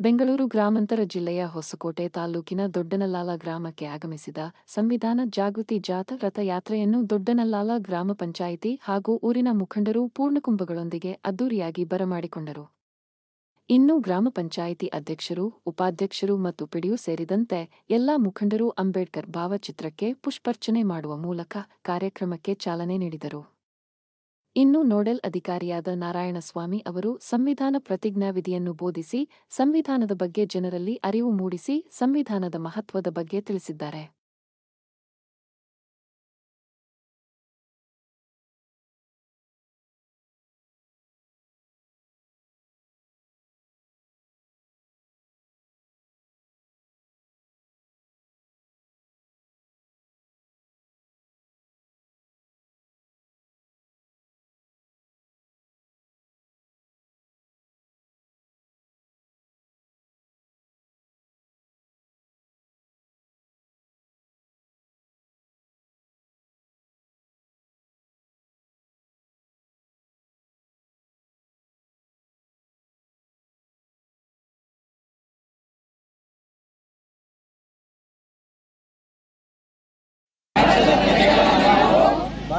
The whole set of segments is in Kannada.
ಬೆಂಗಳೂರು ಗ್ರಾಮಾಂತರ ಜಿಲ್ಲೆಯ ಹೊಸಕೋಟೆ ತಾಲೂಕಿನ ದೊಡ್ಡನಲ್ಲಾಲ ಗ್ರಾಮಕ್ಕೆ ಆಗಮಿಸಿದ ಸಂವಿಧಾನ ಜಾಗೃತಿ ಜಾಥಾ ರಥಯಾತ್ರೆಯನ್ನು ದೊಡ್ಡನಲ್ಲಾಲ ಗ್ರಾಮ ಪಂಚಾಯಿತಿ ಹಾಗೂ ಊರಿನ ಮುಖಂಡರು ಪೂರ್ಣಕುಂಭಗಳೊಂದಿಗೆ ಅದ್ದೂರಿಯಾಗಿ ಬರಮಾಡಿಕೊಂಡರು. ಇನ್ನು ಗ್ರಾಮ ಪಂಚಾಯಿತಿ ಅಧ್ಯಕ್ಷರು, ಉಪಾಧ್ಯಕ್ಷರು ಮತ್ತು ಪಿಡಿಯು ಸೇರಿದಂತೆ ಎಲ್ಲಾ ಮುಖಂಡರು ಅಂಬೇಡ್ಕರ್ ಭಾವಚಿತ್ರಕ್ಕೆ ಪುಷ್ಪಾರ್ಚನೆ ಮಾಡುವ ಮೂಲಕ ಕಾರ್ಯಕ್ರಮಕ್ಕೆ ಚಾಲನೆ ನೀಡಿದರು. ಇನ್ನು ನೋಡೆಲ್ ಅಧಿಕಾರಿಯಾದ ನಾರಾಯಣಸ್ವಾಮಿ ಅವರು ಸಂವಿಧಾನ ಪ್ರತಿಜ್ಞಾವಿಧಿಯನ್ನು ಬೋಧಿಸಿ, ಸಂವಿಧಾನದ ಬಗ್ಗೆ ಜನರಲ್ಲಿ ಅರಿವು ಮೂಡಿಸಿ, ಸಂವಿಧಾನದ ಮಹತ್ವದ ಬಗ್ಗೆ ತಿಳಿಸಿದ್ದಾರೆ.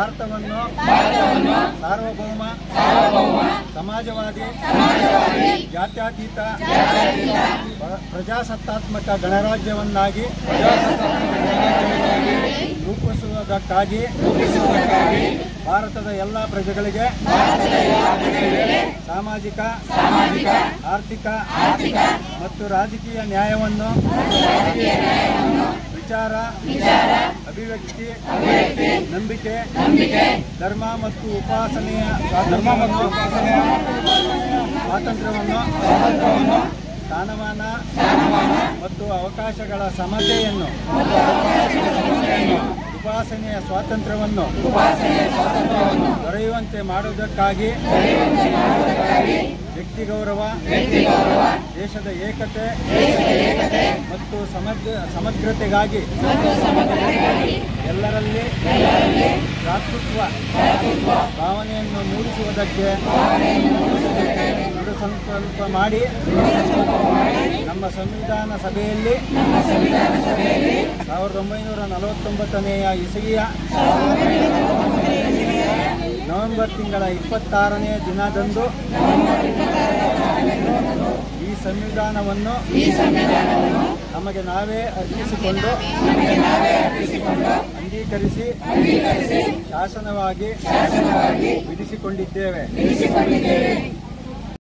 ಭಾರತವನ್ನು ಸಾರ್ವಭೌಮ ಸಮಾಜವಾದಿ ಜಾತ್ಯತೀತ ಪ್ರ- ಪ್ರಜಾಸತ್ತಾತ್ಮಕ ಗಣರಾಜ್ಯವನ್ನಾಗಿ ರೂಪಿಸುವುದಕ್ಕಾಗಿ ಭಾರತದ ಎಲ್ಲ ಪ್ರಜೆಗಳಿಗೆ ಸಾಮಾಜಿಕ, ಆರ್ಥಿಕ ಮತ್ತು ರಾಜಕೀಯ ನ್ಯಾಯವನ್ನು ವಿಚಾರ, ಅಭಿವ್ಯಕ್ತಿ, ನಂಬಿಕೆ, ಧರ್ಮ ಮತ್ತು ಉಪಾಸನೆಯ ಸ್ವಾತಂತ್ರ್ಯವನ್ನು ಸ್ವಾತಂತ್ರ್ಯವನ್ನು ಸ್ಥಾನಮಾನ ಮತ್ತು ಅವಕಾಶಗಳ ಸಮತೆಯನ್ನು ಉಪಾಸನೆಯ ಸ್ವಾತಂತ್ರ್ಯವನ್ನು ದೊರೆಯುವಂತೆ ಮಾಡುವುದಕ್ಕಾಗಿ ವ್ಯಕ್ತಿ ಗೌರವ ದೇಶದ ಏಕತೆ ಮತ್ತು ಸಮಗ್ರ ಸಮಗ್ರತೆಗಾಗಿ ಎಲ್ಲರಲ್ಲಿ ಭ್ರಾತೃತ್ವ ಭಾವನೆಯನ್ನು ಮೂಡಿಸುವುದಕ್ಕೆ ದೃಢ ಸಂಕಲ್ಪ ಮಾಡಿ ಸಂವಿಧಾನ ಸಭೆಯಲ್ಲಿ ಸಾವಿರದ ಒಂಬೈನೂರ ನಲವತ್ತೊಂಬತ್ತನೆಯ ಇಸವಿಯ ನವೆಂಬರ್ ತಿಂಗಳ ಇಪ್ಪತ್ತಾರನೇ ದಿನದಂದು ಈ ಸಂವಿಧಾನವನ್ನು ನಮಗೆ ನಾವೇ ಅರ್ಪಿಸಿಕೊಂಡು ಅಂಗೀಕರಿಸಿ ಶಾಸನವಾಗಿ ವಿಧಿಸಿಕೊಂಡಿದ್ದೇವೆ.